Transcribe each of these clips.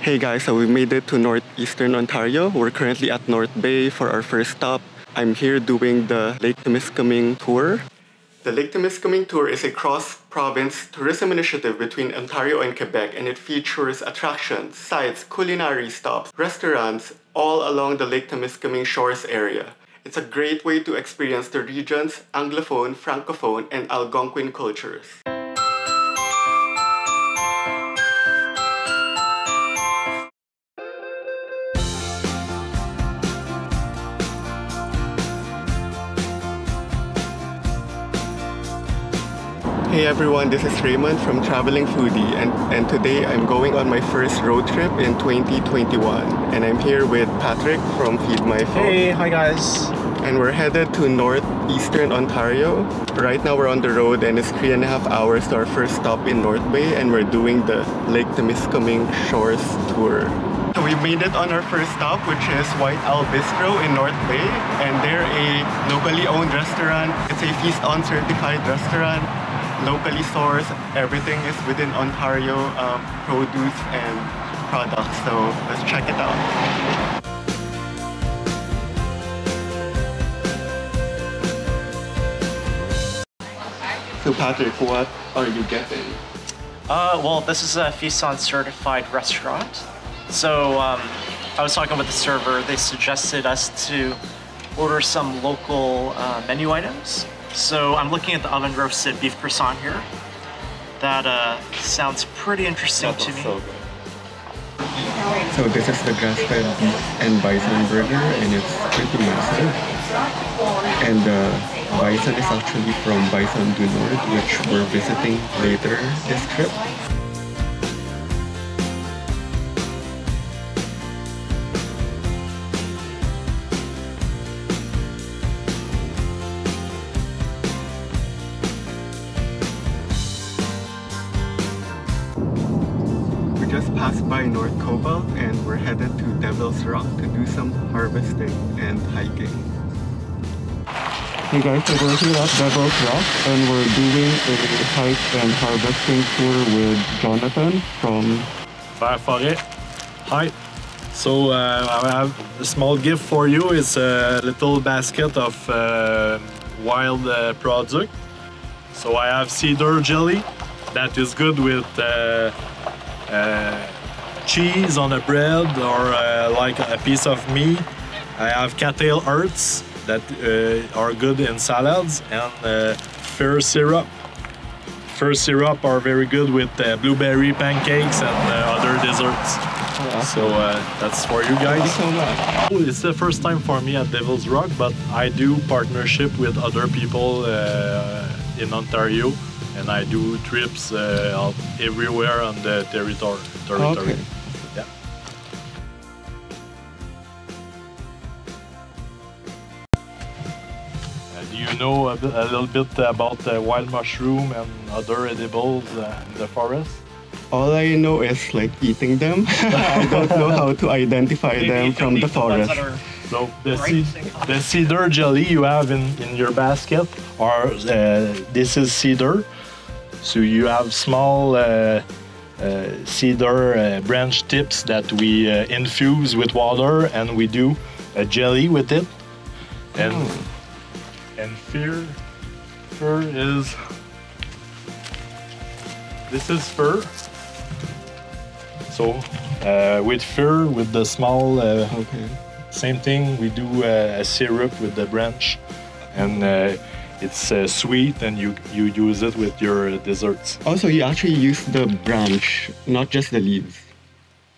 Hey guys, so we made it to northeastern Ontario. We're currently at North Bay for our first stop. I'm here doing the Lake Temiskaming tour. The Lake Temiskaming tour is a cross-province tourism initiative between Ontario and Quebec and it features attractions, sites, culinary stops, restaurants all along the Lake Temiskaming shores area. It's a great way to experience the region's Anglophone, Francophone, and Algonquin cultures. Hey everyone, this is Raymond from Traveling Foodie and, and today I'm going on my first road trip in 2021 and I'm here with Patrick from Feed My Phone. Hey, hi guys. And we're headed to northeastern Ontario. Right now we're on the road and it's three and a half hours to our first stop in North Bay and we're doing the Lake Temiskaming Shores tour. So we made it on our first stop which is White Owl Bistro in North Bay and they're a locally owned restaurant. It's a Feast On certified restaurant locally sourced. Everything is within Ontario um, produce and products. So let's check it out. So Patrick, what are you getting? Uh, well, this is a Feast certified restaurant. So um, I was talking with the server. They suggested us to order some local uh, menu items. So I'm looking at the oven roasted beef croissant here. That uh, sounds pretty interesting to me. so. So this is the grass-fed beef and bison burger and it's pretty massive. And the bison is actually from Bison du Nord which we're visiting later this trip. Hey guys, so we're here at Devil's Rock and we're doing a hike and harvesting tour with Jonathan from Vert Hi. So uh, I have a small gift for you. It's a little basket of uh, wild uh, product. So I have cedar jelly that is good with uh, uh, cheese on a bread or uh, like a piece of meat. I have cattail hearts that uh, are good in salads and uh, fir syrup. Fir syrup are very good with uh, blueberry pancakes and uh, other desserts. So uh, that's for you guys. so. It's the first time for me at Devil's Rock, but I do partnership with other people uh, in Ontario, and I do trips uh, everywhere on the territory. territory. Okay. Know a, bit- a little bit about the wild mushroom and other edibles uh, in the forest? All I know is like eating them. I don't know how to identify them from the forest. So the, ce- the cedar jelly you have in, in your basket are uh, this is cedar. So you have small uh, uh, cedar uh, branch tips that we uh, infuse with water and we do a jelly with it. And and fir Fur is this is fur. So uh, with fur, with the small uh, Okay. same thing, we do uh, a syrup with the branch, and uh, it's uh, sweet, and you you use it with your desserts. Also, you actually use the branch, not just the leaves.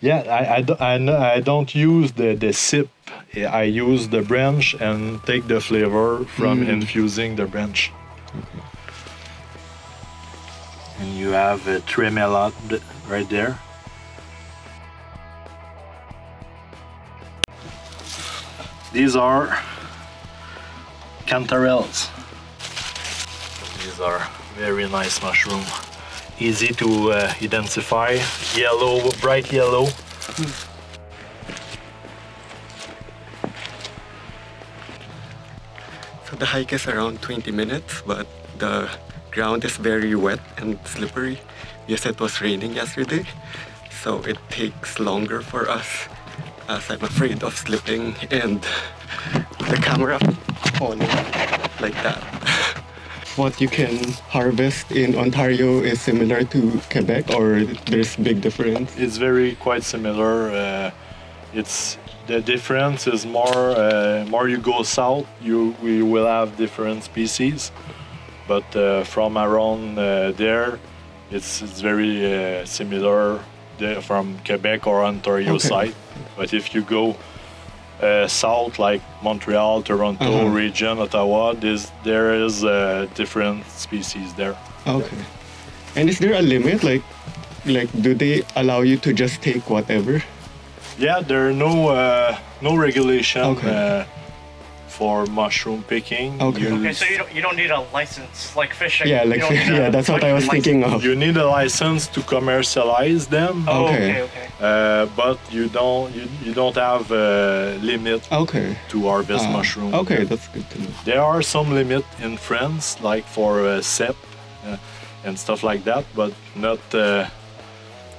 Yeah, I, I, do- I, I don't use the, the sip. I use the branch and take the flavor from Mm. infusing the branch. And you have a tremelade right there. These are chanterelles. These are very nice mushroom. Easy to uh, identify. Yellow, bright yellow. So the hike is around 20 minutes, but the ground is very wet and slippery. Yes, it was raining yesterday. so it takes longer for us as I'm afraid of slipping and the camera falling like that. What you can harvest in Ontario is similar to Quebec or there's big difference? It's very quite similar. Uh, it's the difference is more uh, more you go south, you we will have different species, but uh, from around uh, there, it's it's very uh, similar there from Quebec or Ontario Okay. side. But if you go uh, south, like Montreal, Toronto Uh-huh. region, Ottawa, there's, there is uh, different species there. Okay. And is there a limit? Like, like do they allow you to just take whatever? Yeah, there are no uh, no regulation Okay. uh, for mushroom picking. Okay. You, Okay, so you don't, you don't need a license like fishing. Yeah, You like don't need a yeah, that's what I was license. thinking of. you need a license to commercialize them, Oh, Okay. okay, okay. Uh, but you don't you, you don't have a limit Okay. to harvest Ah, mushroom. Okay, that's good to know. There are some limit in France, like for uh, CEP uh, and stuff like that, but not uh,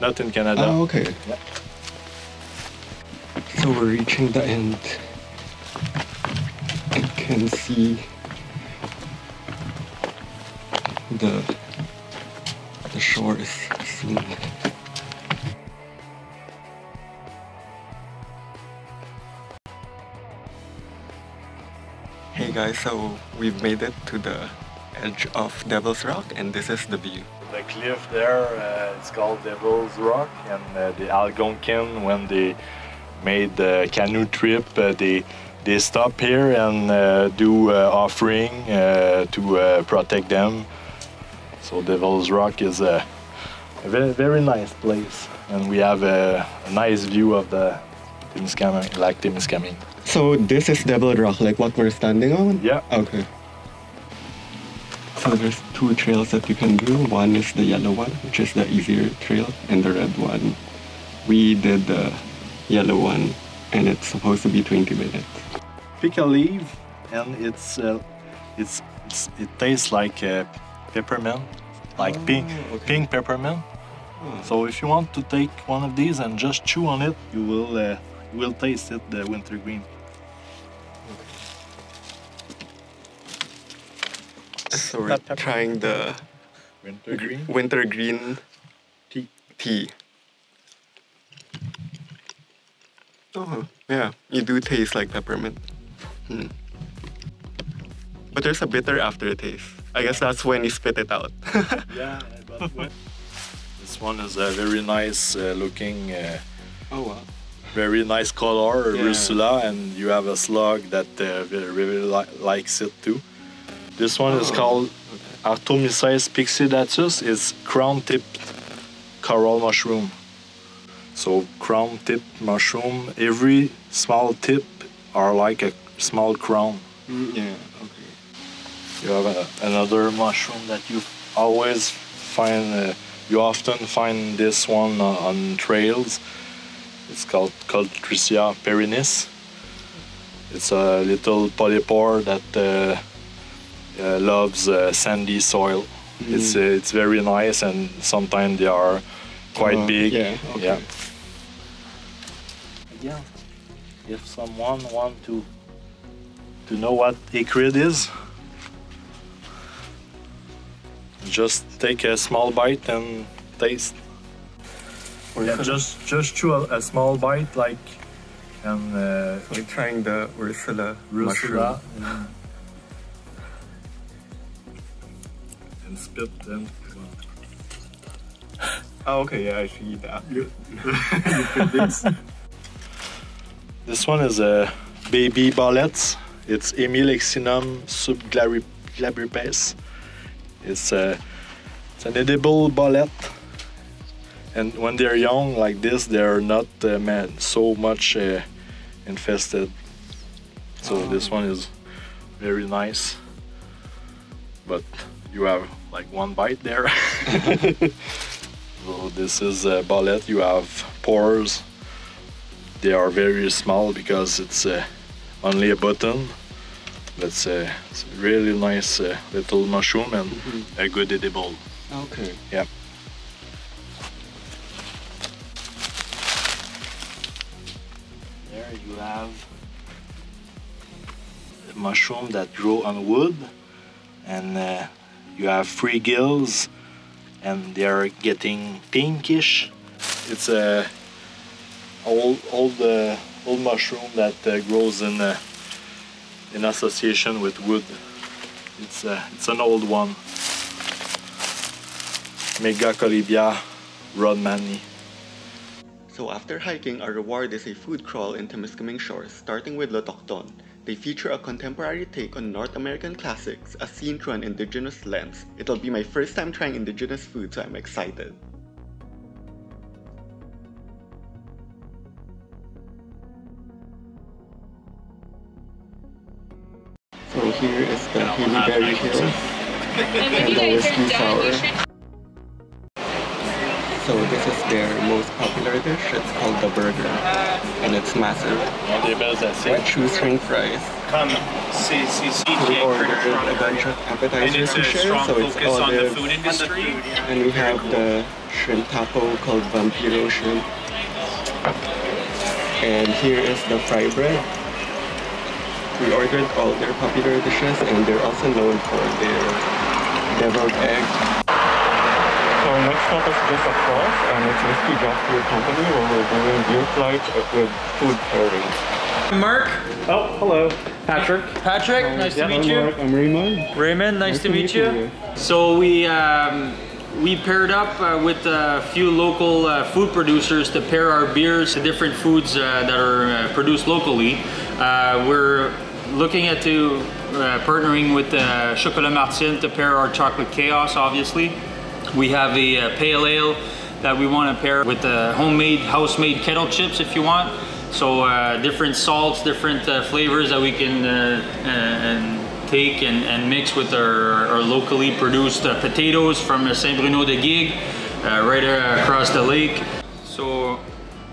not in Canada. Ah, okay. Yeah. So we're reaching the end. I can see the the shore is seen. Guys, so we've made it to the edge of Devil's Rock and this is the view. The cliff there, uh, it's called Devil's Rock, and uh, the Algonquin, when they made the canoe trip, uh, they they stop here and uh, do uh, offering uh, to protect them. So Devil's Rock is a, a very, very nice place, and we have a, a nice view of the Timiskaming, Lac Timiskaming. So this is Devil Rock, like what we're standing on? Yeah. Okay. So there's two trails that you can do. One is the yellow one, which is the easier trail, and the red one. We did the yellow one, and it's supposed to be 20 minutes. pick a leaf and it's uh, it's, it's it tastes like uh, peppermint like pink Oh, okay. pink peppermint so if you want to take one of these and just chew on it you will uh, you will taste it the winter green So we're trying the winter green winter green tea tea. Oh, yeah, you do taste like peppermint. Hmm. But there's a bitter aftertaste. I guess that's when you spit it out. yeah but this one is a very nice uh, looking uh, oh wow. Very nice color Yeah. Russula and you have a slug that uh, really, really li- likes it too this one is Oh, called okay. Artomyces pyxidatus is crown-tipped coral mushroom. So crown-tipped mushroom, every small tip are like a small crown. Mm, yeah, okay. You have a, another mushroom that you always find. Uh, you often find this one uh, on trails. It's called Coltricia perennis. It's a little polypore that uh, uh, loves uh, sandy soil. It's uh, it's very nice and sometimes they are quite Uh, big. Yeah, okay. Yeah. Again, if someone want to to know what acrid is, just take a small bite and taste. We're, Yeah, just just chew a, a small bite, like and uh, we're trying the Ursula, Russula mushroom. and, and spit and Oh, okay, yeah, I should eat that. This one is a baby bollets. It's Hemileccinum subglabripes. It's a it's an edible bollet. And when they're young like this, they're not uh, man, so much uh, infested. So this one is very nice. But you have like one bite there. so this is a bollet. You have pores they are very small because it's uh, only a button. That's uh, it's a really nice uh, little mushroom and a good edible. Okay. Yeah. Have mushroom that grow on wood and uh, you have three gills and they are getting pinkish. It's a old old uh, old mushroom that uh, grows in uh, in association with wood. It's uh, it's an old one. Mega Megacollybia rodmanii. So after hiking, our reward is a food crawl in Temiskaming Shores, starting with L'Autochtone. They feature a contemporary take on North American classics as seen through an indigenous lens. It'll be my first time trying indigenous food, so I'm excited. So here is the Haley Berry Hill. And when you And guys the whiskey done, sour. So this is their most popular dish. It's called the burger, and it's massive. Assiettes. Shoestring fries. Come see see see. We ordered a bunch of appetizers to share, so it's on the food industry. and we have the shrimp taco called vampiro shrimp. And here is the fry bread. We ordered all their popular dishes, and they're also known for their deviled egg. So our next stop is just across, and it's Whiskeyjack Beer Company, where we're doing beer flights with food pairing. Mark, Oh, hello, Patrick. Patrick, nice to meet you. I'm Raymond. Raymond, nice, to, meet, you. So we um, we paired up uh, with a few local uh, food producers to pair our beers to different foods uh, that are uh, produced locally. Uh, we're looking at to uh, partnering with uh, Chocolat Martin to pair our chocolate chaos. Obviously, we have a, uh pale ale that we want to pair with the homemade, house-made kettle chips, if you want. So uh, different salts, different uh, flavors that we can uh, uh, and take and, and mix with our, our locally produced uh, potatoes from uh, Saint Bruno de Guigue, uh, right uh, across the lake. So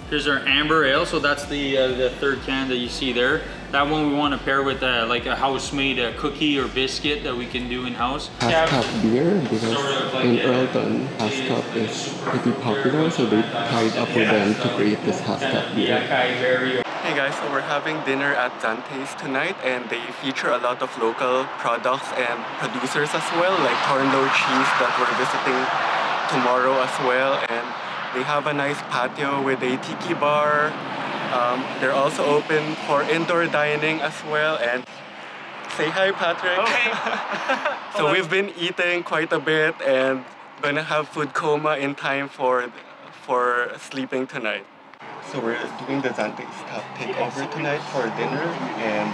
here's our amber ale. So that's the uh, the third can that you see there. That one we want to pair with uh, like a house-made uh, cookie or biscuit that we can do in house. Half cup beer because Sort of like in a- Earlton, half cup is pretty popular, so they tied up with them to create this half cup beer. Hey guys, so we're having dinner at Zante's tonight, and they feature a lot of local products and producers as well, like Thornloe cheese that we're visiting tomorrow as well, and they have a nice patio with a tiki bar. Um, they're also open for indoor dining as well, and say hi, Patrick. Okay. so we've been eating quite a bit and gonna have food coma in time for for sleeping tonight. So we're doing the Zante's Tap Takeover tonight for dinner, and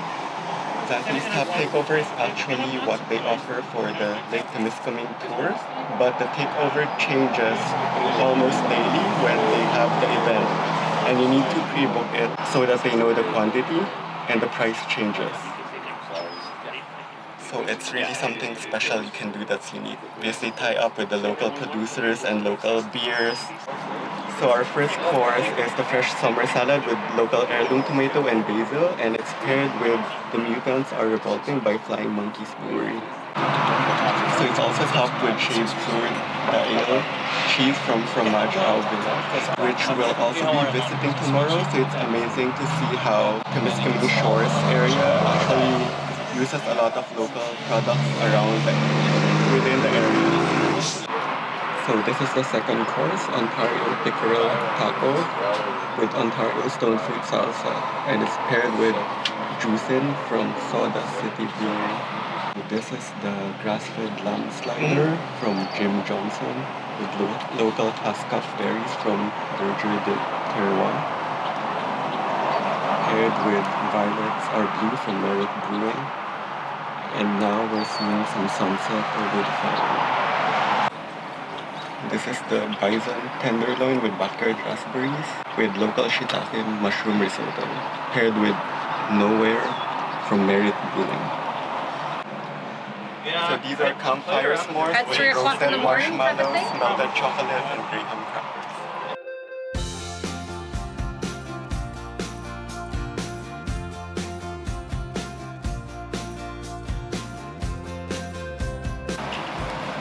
Zante's Tap Takeover is actually what they offer for the Lake Temiskaming tour, but the takeover changes almost daily when they have the event, and you need to pre-book it so that they know the quantity and the price changes. So it's really something special you can do that's unique. They tie up with the local producers and local beers. So our first course is the fresh summer salad with local heirloom tomato and basil, and it's paired with the mutants are revolting by Flying Monkeys Brewery. So it's also topped with shaved fruit, the ale, cheese from Fromage au Village, which we'll also be visiting tomorrow. So it's amazing to see how Temiskaming Shores area actually uses a lot of local products around the, within the area. So this is the second course, Ontario Pickerel Taco with Ontario Stone Fruit Salsa, and it's paired with juicin from Soda City Brewery. This is the grass-fed lamb slider from Jim Johnson with lo- local Cascade berries from Berger de Terroir. Paired with violets are blue from Merit Brewing. And now we're seeing some sunset over the fire. This is the bison tenderloin with backyard raspberries with local shiitake mushroom risotto, paired with nowhere from Merit Brewing. So these are campfire s'mores At with three o'clock in the morning type of thing? melted chocolate, and graham crackers.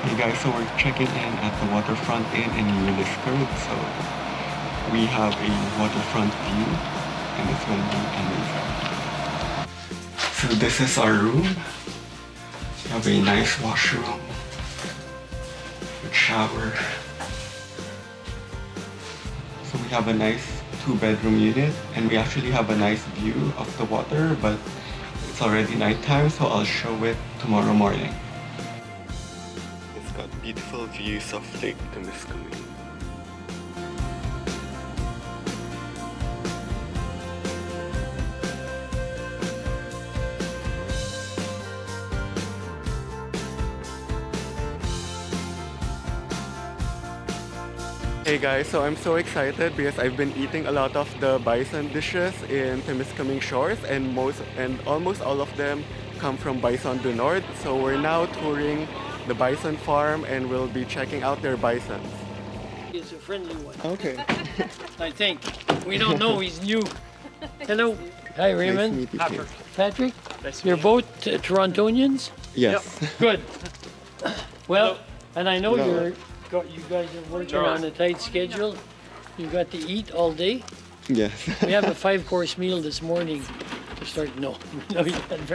Hey guys, so we're checking in at the Waterfront Inn in Ulisford. So we have a waterfront view and it's gonna be amazing. So this is our room. A nice washroom with shower. So we have a nice two bedroom unit and we actually have a nice view of the water but it's already nighttime so I'll show it tomorrow morning. It's got beautiful views of Lake Temiskaming. Hey guys, so I'm so excited because I've been eating a lot of the bison dishes in Temiskaming Shores and most and almost all of them come from Bison du Nord. So we're now touring the bison farm and we'll be checking out their bisons. He's a friendly one, Okay. I think. We don't know, he's new. Hello. Hi, Raymond. meet you. too. Patrick, Nice you're meet both uh, Torontonians? Yes. Good. Well, and I know No. you're, got- you guys are working on a tight schedule. You got to eat all day. yes. We have a five-course meal this morning to start. No, no, you can't.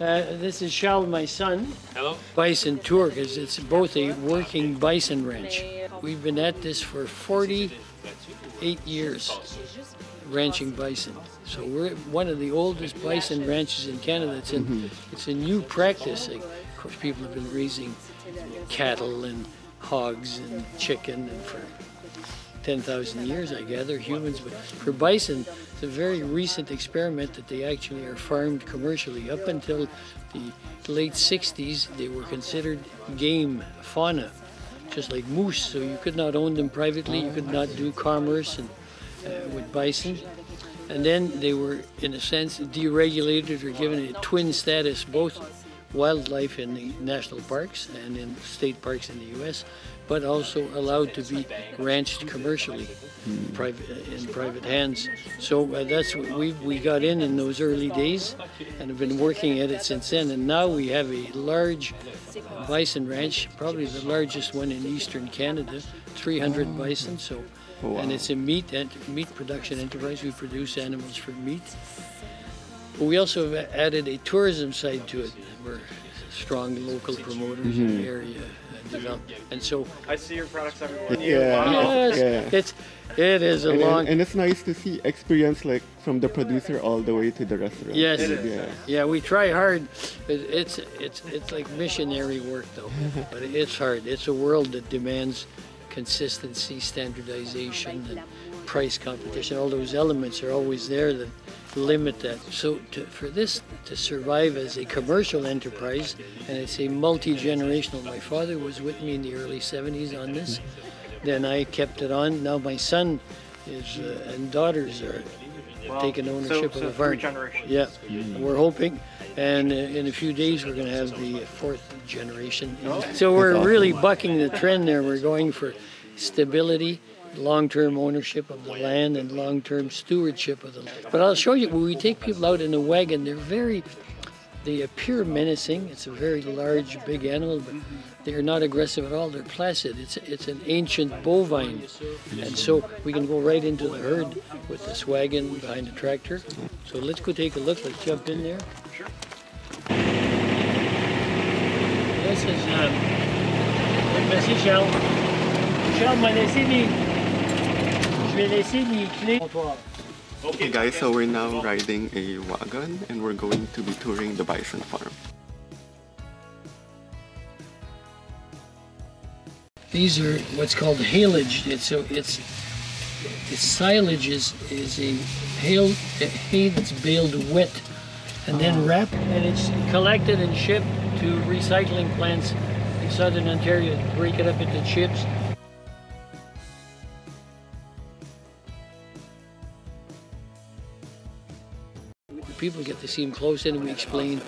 Uh, this is Charles, my son. Hello. Bison tour, because it's both a working bison ranch. We've been at this for 48 years, ranching bison. So we're one of the oldest bison ranches in Canada. It's in, it's a new practice. Of course, people have been raising cattle and hogs and chicken and for 10,000 years, I gather, humans. But for bison, it's a very recent experiment that they actually are farmed commercially. Up until the late 60s, they were considered game fauna, just like moose. So you could not own them privately, you could not do commerce and, uh, with bison. And then they were, in a sense, deregulated or given a twin status, both wildlife in the national parks and in state parks in the U.S., but also allowed to be ranched commercially, private in private hands. So uh, that's what we we got in in those early days, and have been working at it since then. And now we have a large bison ranch, probably the largest one in eastern Canada, 300 bison. So, and it's a meat and meat production enterprise. We produce animals for meat. But we also have added a tourism side to it. We're strong local promoters in the area uh, develop, and so I see your products everywhere. Yeah. yes, Yeah. it's it is a And, long. and, and it's nice to see experience like from the producer all the way to the restaurant. Yes. It is. Yeah. Yeah, we try hard. But it's it's it's like missionary work though. but it's hard. It's a world that demands consistency, standardization, and price competition. All those elements are always there that limit that. So to, for this to survive as a commercial enterprise, and it's a multi-generational. My father was with me in the early 70s on this. Then I kept it on. Now my son is uh, and daughters are taking ownership so, of the farm. Yeah, we're hoping, and uh, in a few days we're going to have the fourth generation. So we're really bucking the trend there. We're going for stability, long-term ownership of the land, and long-term stewardship of the land. But I'll show you when we take people out in a wagon. They're very, they appear menacing. It's a very large, big animal, but they're not aggressive at all. They're placid. It's it's an ancient bovine, and so we can go right into the herd with this wagon behind the tractor. So let's go take a look. Let's jump in there. This is um, Merci Charles. Charles m'a laissé Okay guys, so we're now riding a wagon and we're going to be touring the bison farm. These are what's called haylage. It's so it's it's silage is is a hail hay that's baled wet and then wrapped and it's collected and shipped to recycling plants in southern Ontario. Break it up into chips. People get to see them close in and we explain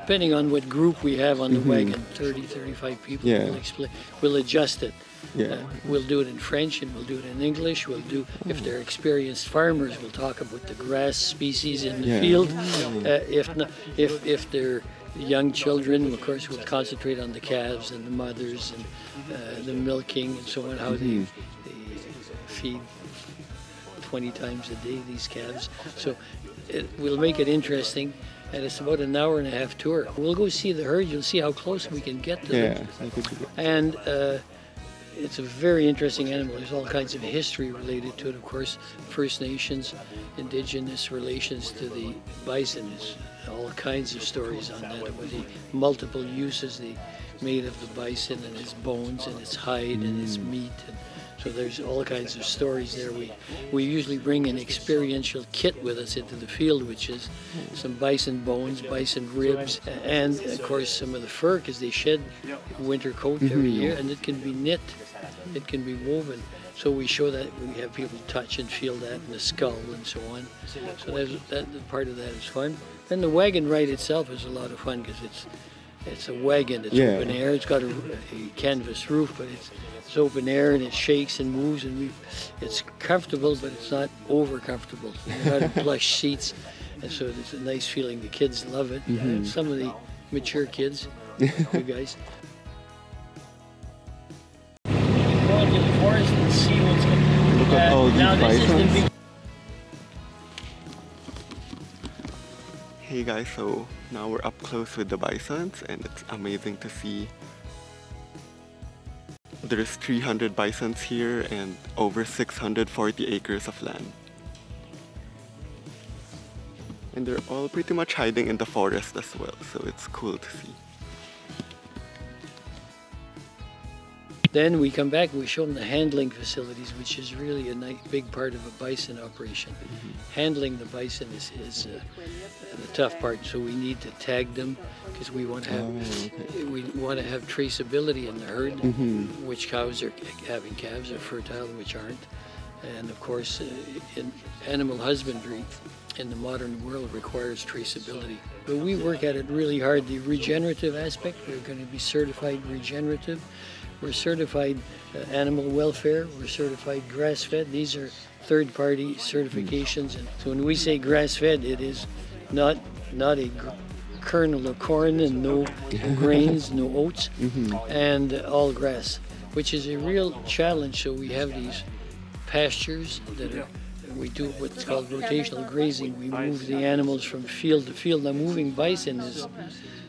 depending on what group we have on the wagon 30 35 people Yeah. we'll, explain, we'll adjust it Yeah. uh, we'll do it in French and we'll do it in English. We'll do, if they're experienced farmers, we'll talk about the grass species in the Yeah. field. Uh, if, not, if, if they're young children, of course, we'll concentrate on the calves and the mothers and uh, the milking and so on, how they, they feed 20 times a day, these calves. So it will make it interesting. And it's about an hour and a half tour. We'll go see the herd. You'll see how close we can get to Yeah, them. I could do that. And uh, it's a very interesting animal. There's all kinds of history related to it, of course. First Nations, indigenous relations to the bison. There's all kinds of stories on that about the multiple uses they made of the bison and its bones and its hide and its meat. And so there's all kinds of stories there. We we usually bring an experiential kit with us into the field, which is some bison bones, bison ribs, and of course some of the fur because they shed winter coat every mm-hmm. year, and it can be knit, it can be woven. So we show that we have people touch and feel that in the skull and so on. So there's, that part of that is fun. Then the wagon ride itself is a lot of fun because it's it's a wagon. It's Yeah. open air. It's got a, a canvas roof, but it's it's open air and it shakes and moves and we it's comfortable, but it's not over comfortable. You're not in plush seats, and so it's a nice feeling. The kids love it. Uh, some of the mature kids, you guys. Go into the forest and see what's going. Look at all these now this is the bisons. Hey guys, so now we're up close with the bisons and it's amazing to see there's 300 bisons here and over 640 acres of land. And they're all pretty much hiding in the forest as well, so it's cool to see. Then we come back and we show them the handling facilities, which is really a nice, big part of a bison operation. Handling the bison is, is uh, the tough part. So we need to tag them because we want to have we want to have traceability in the herd, which cows are having calves are fertile and which aren't. And of course, uh, in animal husbandry in the modern world requires traceability. But we work at it really hard. The regenerative aspect, we're going to be certified regenerative. We're certified uh, animal welfare. We're certified grass fed. These are third party certifications. And so when we say grass fed, it is not, not a gr- kernel of corn and no grains, no oats, and all grass, which is a real challenge. So we have these pastures that are we do what's called rotational grazing. We move the animals from field to field. Now moving bison is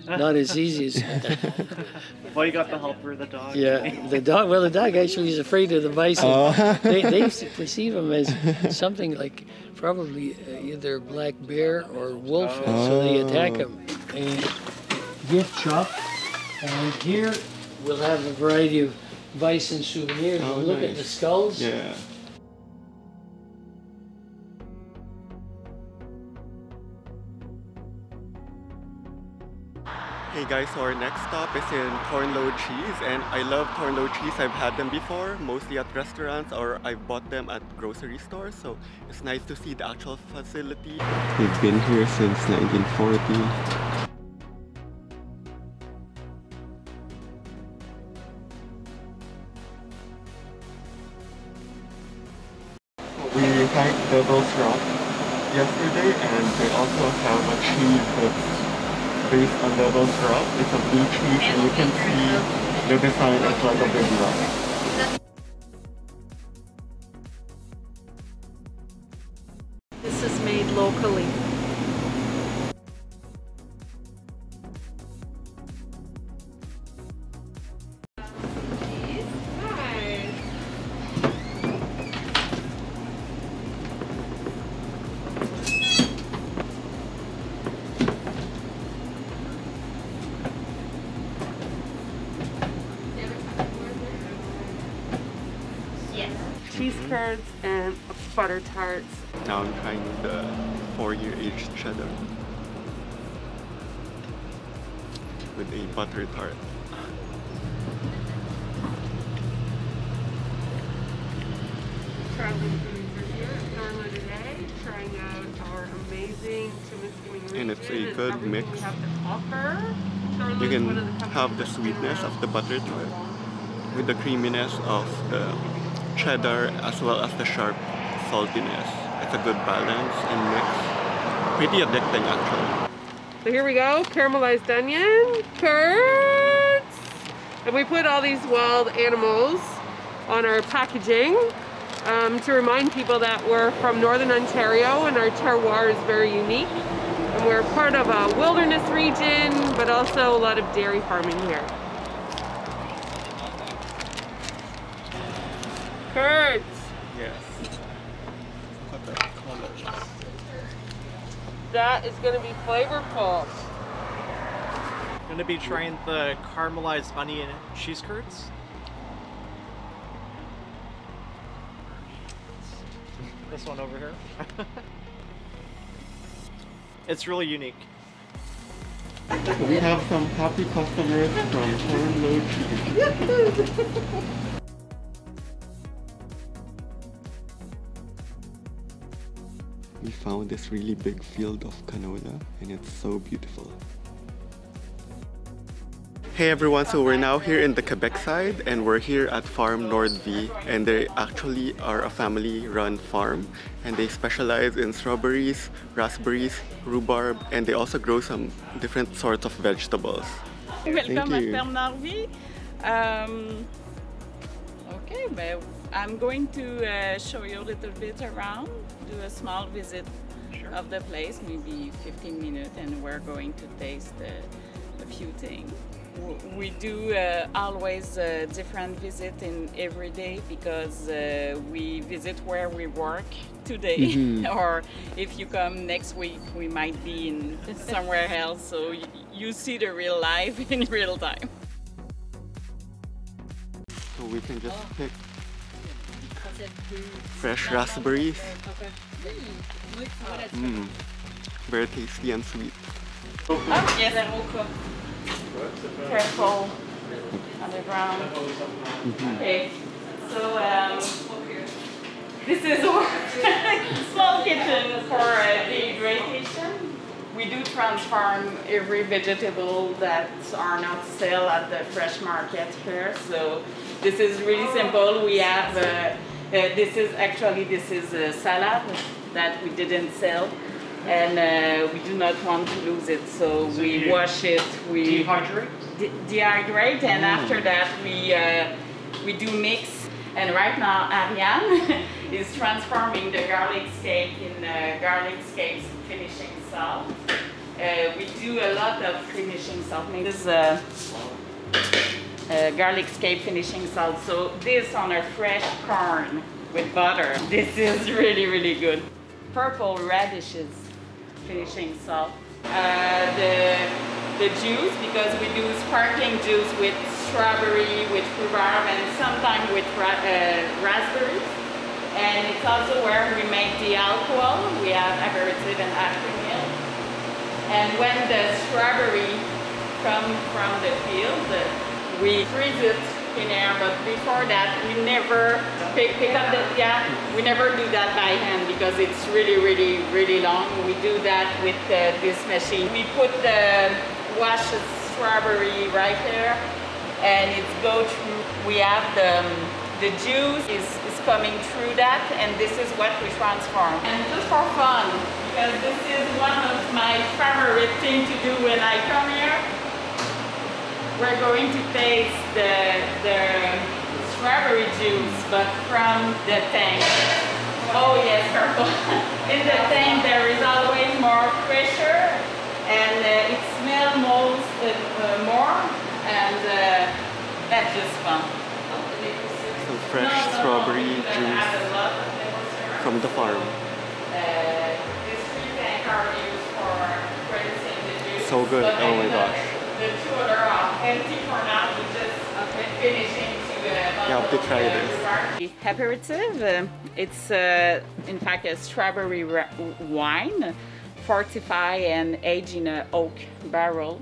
not as easy as Well, you got the helper, the dog. yeah. The dog. Well, the dog actually is afraid of the bison. They, they perceive him as something like probably uh, either black bear or wolf, and so they attack him. A gift shop, and here we'll have a variety of bison souvenirs. Oh, Look at the skulls. Yeah. Guys, so our next stop is in Thornloe Cheese and I love Thornloe Cheese. I've had them before, mostly at restaurants or I've bought them at grocery stores. So it's nice to see the actual facility. They've been here since 1940. We hiked Devil's Rock yesterday and they also have a cheese that's based Devil's Rock. It's a blue cheese and you can see the design is like a big rock. This is made locally. Cheese curds and butter tarts. Now I'm trying the four-year aged cheddar with a butter tart. Charlie Foods here at Norma today, trying out our amazing Timiskaming And it's a good mix. We have to offer. Charlie's You can one of the have the sweetness of the butter tart with the creaminess of the cheddar as well as the sharp saltiness. It's a good balance and mix. Pretty addicting actually. So here we go, caramelized onion, curds. And we put all these wild animals on our packaging. um, to remind people that we're from Northern Ontario and our terroir is very unique. And we're part of a wilderness region, but also a lot of dairy farming here. Curds! Yes. That is going to be flavorful. Gonna be trying the caramelized onion cheese curds. This one over here. it's really unique. We have some happy customers from Thornloe Cheese. found this really big field of canola and it's so beautiful. Hey everyone, so we're now here in the Quebec side and we're here at Farm Nordvie and they actually are a family run farm and they specialize in strawberries, raspberries, rhubarb and they also grow some different sorts of vegetables. Welcome Thank at you. Ferme Nordvie. Um, okay, but I'm going to uh, show you a little bit around, do a small visit of the place, maybe 15 minutes, and we're going to taste uh, a few things. We do uh, always a different visit in every day because uh, we visit where we work today, or if you come next week, we might be in somewhere else. So you see the real life in real time. So we can just pick fresh raspberries. Mm, very tasty and sweet. Oh, yes, Careful on the ground. Okay, so um, this is our small kitchen for uh, dehydration. We do transform every vegetable that are not sale at the fresh market here. So this is really simple. We have, uh, this is actually, this is a salad that we didn't sell. And uh, we do not want to lose it, so, we wash it. We Dehydrate? de- dehydrate, and after that we uh, we do mix. And right now, Ariane is transforming the garlic scape in uh, garlic scape finishing salt. Uh, we do a lot of finishing salt. This is uh, garlic scape finishing salt. So this on a fresh corn with butter. This is really really good. Purple radishes finishing salt. Uh, the the juice because we do sparkling juice with strawberry, with rhubarb, and sometimes with ra- uh, raspberries. And it's also where we make the alcohol. We have aperitif and after meal. And when the strawberry come from the field, we freeze it in air. But before that, we never pick, pick up the yeah. We never do that by hand because it's really, really, really long. We do that with uh, this machine. We put the washed strawberry right there, and it's go through. We have the um, the juice is, is coming through that, and this is what we transform. And just for fun, because this is one of my favorite things to do when I come here. We're going to taste the, the strawberry juice, but from the tank. Oh yes, careful. In the tank there is always more pressure and uh, it smells most, uh, uh, more and uh, that's just fun. So fresh strawberry juice from the farm. Uh, these three tanks are used for producing the juice. So good. Oh my gosh. The two other are empty for now. We just finishing to uh, You have to try this. this. Aperitif. uh, It's uh, in fact a strawberry wine, fortified and aged in an oak barrel.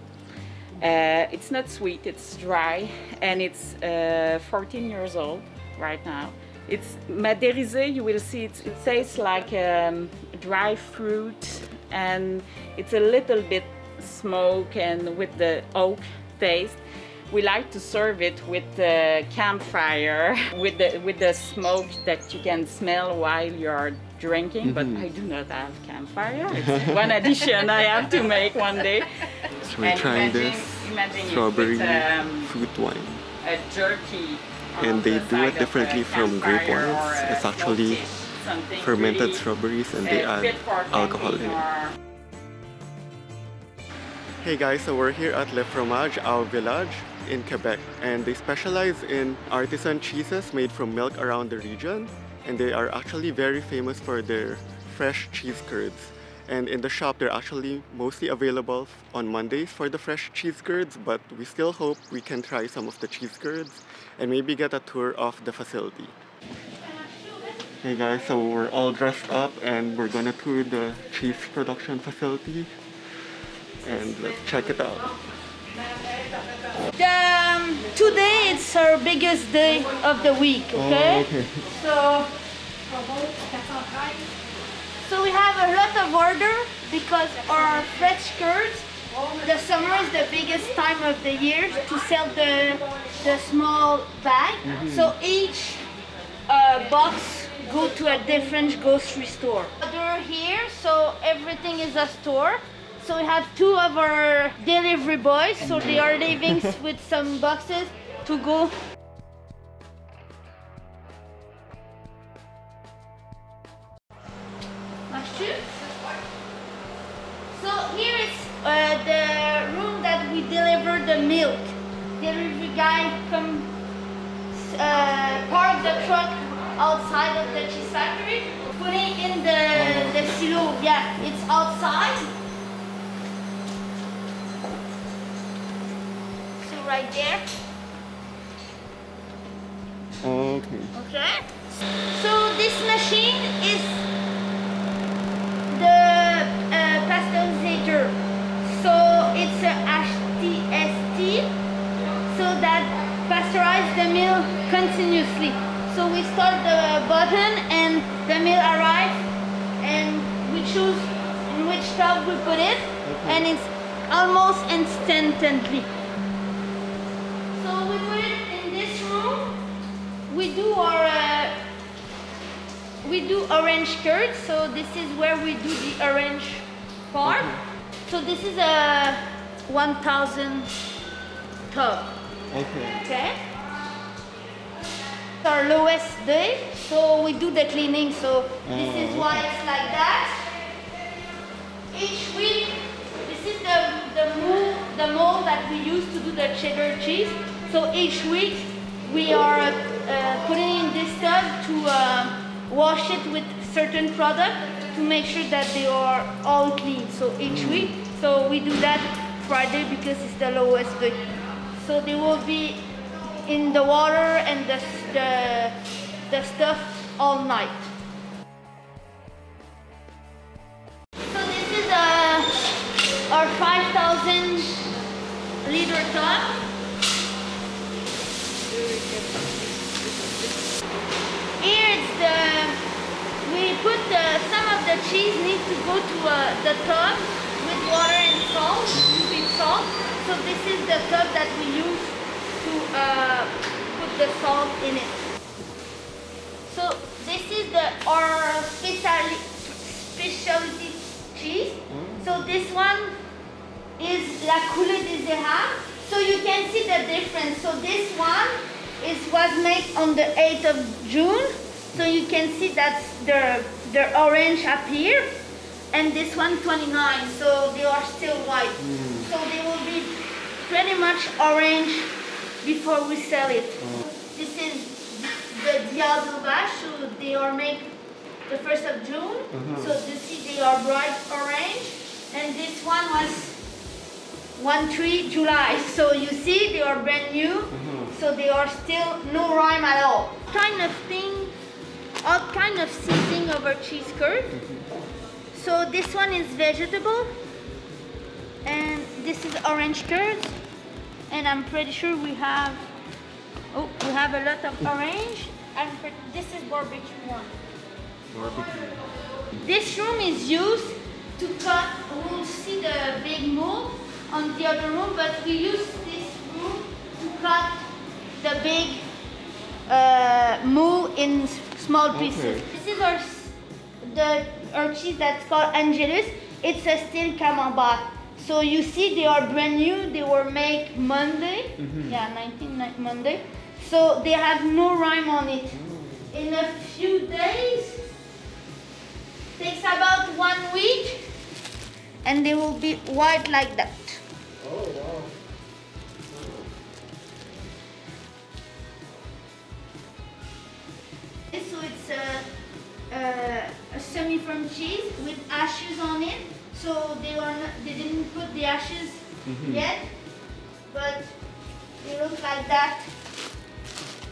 Uh, it's not sweet, it's dry, and it's uh, 14 years old right now. It's madérisé, you will see it, it tastes like um, dry fruit, and it's a little bit smoke and with the oak taste. We like to serve it with the campfire, with the with the smoke that you can smell while you're drinking. But I do not have campfire. It's one addition I have to make one day. So we're And trying imagine- this imagine strawberry um, fruit wine. a jerky and they do it differently from grape wines. It's actually fermented strawberries and they add alcohol in it. Hey guys, so we're here at Le Fromage au Village in Quebec and they specialize in artisan cheeses made from milk around the region and they are actually very famous for their fresh cheese curds. And in the shop, they're actually mostly available on Mondays for the fresh cheese curds, but we still hope we can try some of the cheese curds and maybe get a tour of the facility. Hey guys, so we're all dressed up and we're gonna tour the cheese production facility and let's check it out. Um, today it's our biggest day of the week, okay? Oh, okay. So, so we have a lot of order because our fresh curds, the summer is the biggest time of the year to sell the, the small bag. So each uh, box go to a different grocery store. They're here, so everything is a store. So we have two of our delivery boys, so they are leaving with some boxes to go. So here is uh, the room that we deliver the milk. Delivery guy come uh, park the truck outside of the cheese factory, put it in the, the silo. Yeah, it's outside. Right there. Okay. Okay. So this machine is the uh, pasteurizer. So it's a HTST, so that pasteurize the milk continuously. So we start the button and the milk arrives and we choose in which tub we put it, and it's almost instantly. So we put it in this room we do our uh, we do orange curd so this is where we do the orange part. So this is a 1000 tub Okay. okay. It's our lowest day so we do the cleaning so this is why it's like that. Each week this is the the mold the mold that we use to do the cheddar cheese. So each week we are uh, putting in this tub to uh, wash it with certain product to make sure that they are all clean. So each week, so we do that Friday because it's the lowest day. So they will be in the water and the the, the stuff all night. So this is uh, our 5,000 liter tub. Here it's the we put the some of the cheese needs to go to uh, the tub with water and salt, with salt. So this is the tub that we use to uh, put the salt in it. So this is the our specialty specialty cheese. So this one is La Coulée des Érables. So you can see the difference. So this one is was made on the 8th of June. So you can see that the the orange up here, and this one 29. So they are still white. Mm. So they will be pretty much orange before we sell it. Oh. This is the Dial they are made the 1st of June. Uh-huh. So you see they are bright orange, and this one was 1 3 July. So you see they are brand new. Uh-huh. So they are still no rhyme at all. Kind of thing, all kind of seasoning of our cheese curd. So this one is vegetable, and this is orange curd, and I'm pretty sure we have. Oh, we have a lot of orange, and this is barbecue one. Barbecue. This room is used to cut, we'll see the big mold on the other room, but we use this room to cut the big uh, mold in small pieces. This is our, the, our cheese that's called Angelus. It's a steel camembert. So you see they are brand new. They were made Monday. Yeah, 19 Monday. So they have no rime on it. In a few days, takes about one week, and they will be white like that. Oh, wow. Semi-firm cheese with ashes on it. So they were not, they didn't put the ashes yet, but they look like that.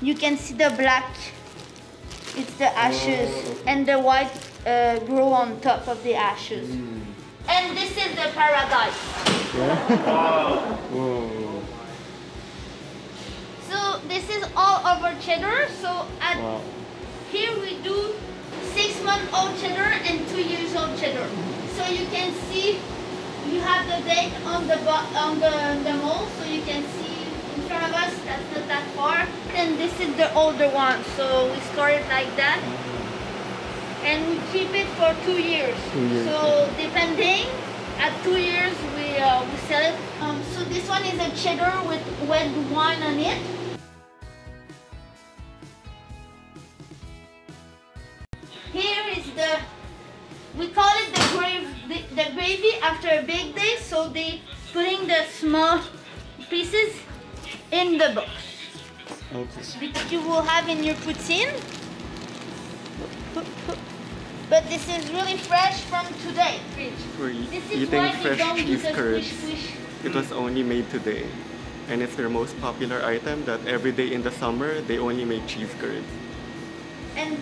You can see the black. It's the ashes, and the white uh, grow on top of the ashes. And this is the paradise. Whoa. So this is all over cheddar. So at Wow. Here we do six month old cheddar and two years old cheddar. So you can see you have the date on the on the, the mold, so you can see in front of us. That's not that far. And this is the older one. So we store it like that, and we keep it for two years. Two years. So depending, at two years we uh, we sell it. Um, so this one is a cheddar with red wine on it. We call it the grave, the, the gravy after a big day. So they putting the small pieces in the box Okay. that you will have in your poutine. But this is really fresh from today. We're This is eating fresh cheese curds. It was only made today. And it's their most popular item that every day in the summer they only make cheese curds. And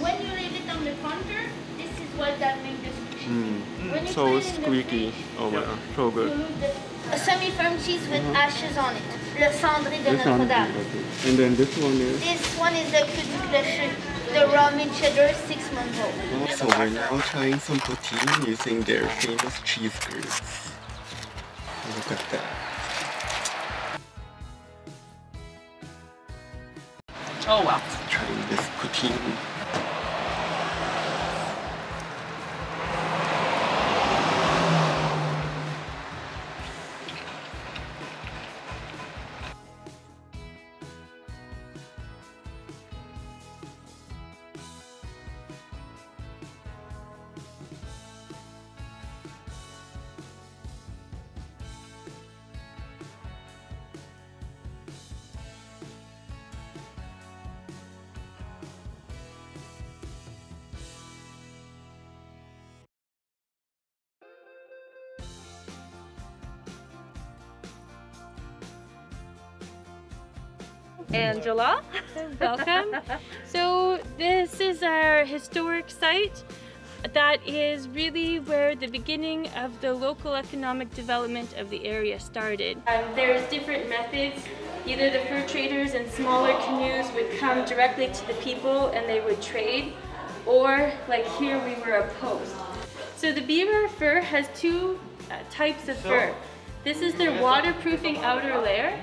when you leave it on the counter, what that makes the squish. Mm. When So put it in the squeaky. Oh my god, so good. A semi-firm cheese with ashes on it. Le cendré de This one- Notre-Dame. okay. And then this one is. This one is the Petit Clocher, the ramen cheddar, six months old. So we're now trying some poutine using their famous cheese curds. Look at that. Oh wow. Trying this poutine. Angela. Welcome. so this is our historic site that is really where the beginning of the local economic development of the area started. Um, there's different methods. Either the fur traders and smaller canoes would come directly to the people and they would trade, or like here we were a post. So the beaver fur has two uh, types of fur. This is their waterproofing outer layer.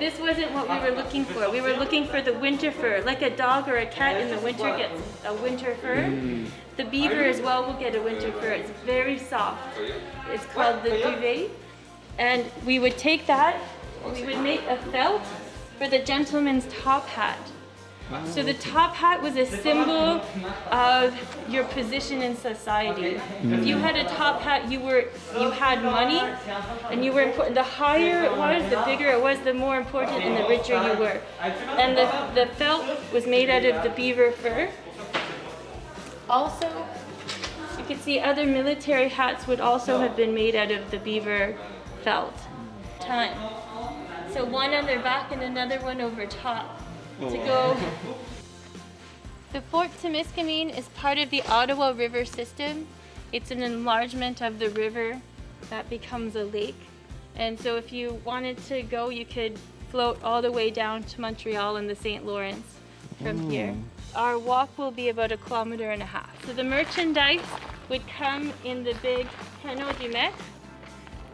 This wasn't what we were looking for. We were looking for the winter fur, like a dog or a cat in the winter gets a winter fur. The beaver as well will get a winter fur. It's very soft. It's called the duvet. And we would take that, we would make a felt for the gentleman's top hat. So the top hat was a symbol of your position in society. If you had a top hat, you were you had money, and you were important. The higher it was, the bigger it was, the more important and the richer you were. And the the felt was made out of the beaver fur. Also, you could see other military hats would also have been made out of the beaver felt. Time. So one on their back and another one over top to go. The Fort Temiskaming is part of the Ottawa River system. It's an enlargement of the river that becomes a lake. And so if you wanted to go, you could float all the way down to Montreal and the St. Lawrence from hmm. here. Our walk will be about a kilometer and a half. So the merchandise would come in the big canot du Maître,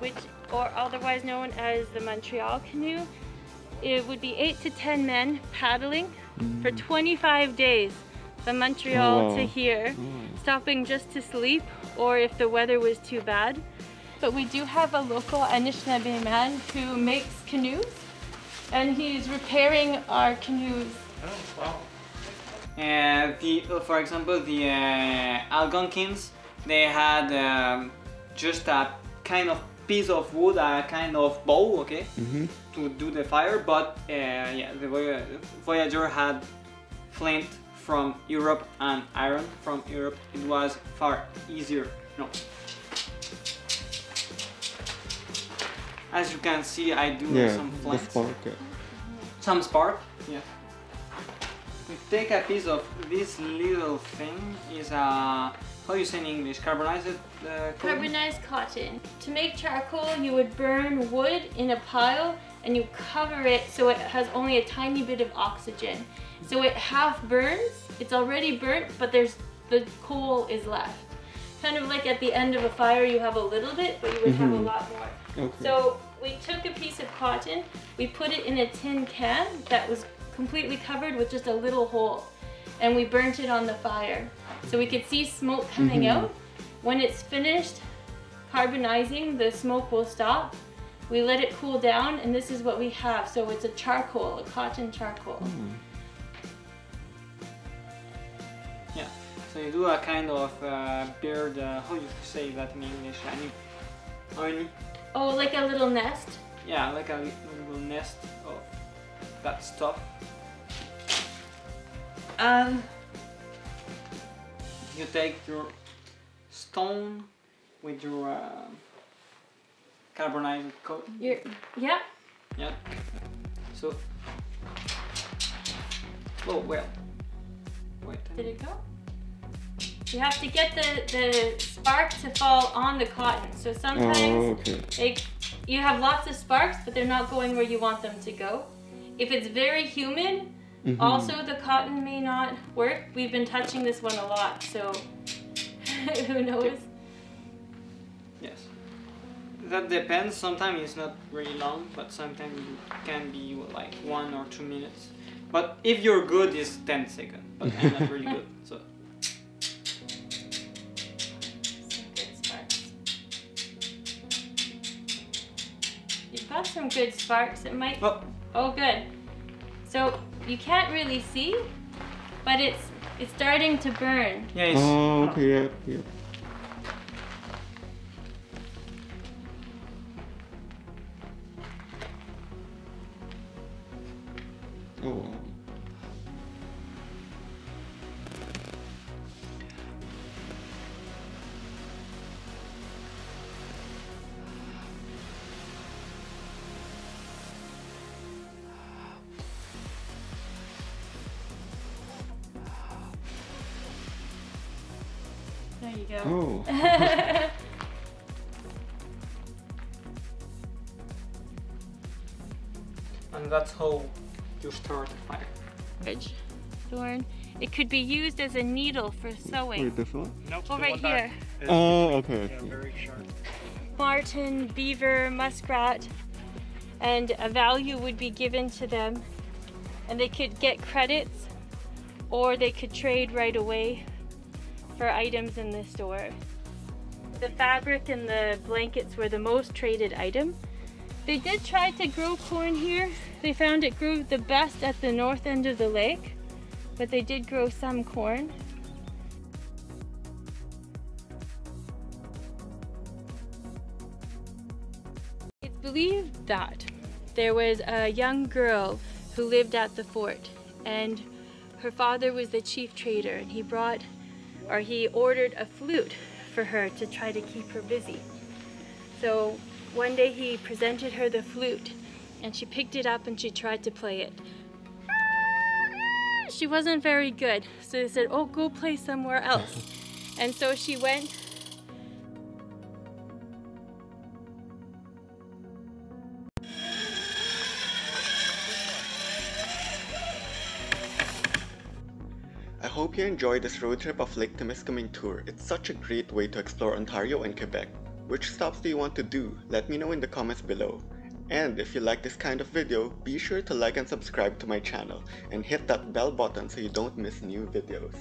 which, or otherwise known as the Montreal canoe. It would be eight to 10 men paddling for 25 days from Montreal Oh, to here, stopping just to sleep or if the weather was too bad. But we do have a local Anishinaabe man who makes canoes and he's repairing our canoes. Oh, wow. Uh, the, for example, the uh, Algonkins, they had um, just a kind of piece of wood, a kind of bow, okay, Mm-hmm. to do the fire. But uh, yeah, the Voyageur had flint from Europe and iron from Europe. It was far easier. No. As you can see, I do Yeah, some flint spark. Yeah. some spark. Yeah. We take a piece of this little thing. Is a how are you say in English? Carbonized. Uh, cotton? Carbonized cotton. To make charcoal, you would burn wood in a pile and you cover it so it has only a tiny bit of oxygen. So it half burns, it's already burnt, but there's the coal is left. Kind of like at the end of a fire, you have a little bit, but you would have a Mhm. lot more. Okay. So we took a piece of cotton, we put it in a tin can that was completely covered with just a little hole, and we burnt it on the fire. So we could see smoke coming Mhm. out. When it's finished carbonizing, the smoke will stop. We let it cool down, and this is what we have. So it's a charcoal, a cotton charcoal. Yeah. So you do a kind of uh, bird. Uh, how you say that in English? Honey. Honey. Oh, like a little nest. Yeah, like a little nest of that stuff. And you take your stone with your uh, carbonized coat. You're, yeah. Yeah. So. Oh well. Wait. Did it go? You have to get the, the spark to fall on the cotton. So sometimes Oh, okay. they, you have lots of sparks, but they're not going where you want them to go. If it's very humid, Mhm. also the cotton may not work. We've been touching this one a lot, so who knows? Yes. That depends. Sometimes it's not very long, but sometimes it can be like one or two minutes. But if you're good, it's 10 seconds. But I'm not really good, so. You've got some good sparks. It might. Oh. Oh, good. So you can't really see, but it's it's starting to burn. Yeah, it's. Oh, okay. Yeah, yeah. That's how you start a fire. Bridge. Thorn. It could be used as a needle for sewing. Wait, this one? Nope. Oh, right one that here. is- Oh, okay. Yeah, okay. very sharp. Marten, beaver, muskrat, and a value would be given to them, and they could get credits or they could trade right away for items in the store. The fabric and the blankets were the most traded item. They did try to grow corn here. They found it grew the best at the north end of the lake, but they did grow some corn. It's believed that there was a young girl who lived at the fort and her father was the chief trader and he brought or he ordered a flute for her to try to keep her busy. So one day he presented her the flute and she picked it up and she tried to play it. She wasn't very good, so they said, Oh, go play somewhere else. And so she went I hope you enjoyed this road trip of Lake Temiskaming tour. It's such a great way to explore Ontario and Quebec. Which stops do you want to do? Let me know in the comments below. And if you like this kind of video, be sure to like and subscribe to my channel and hit that bell button so you don't miss new videos.